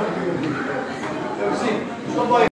Eu Sim, estou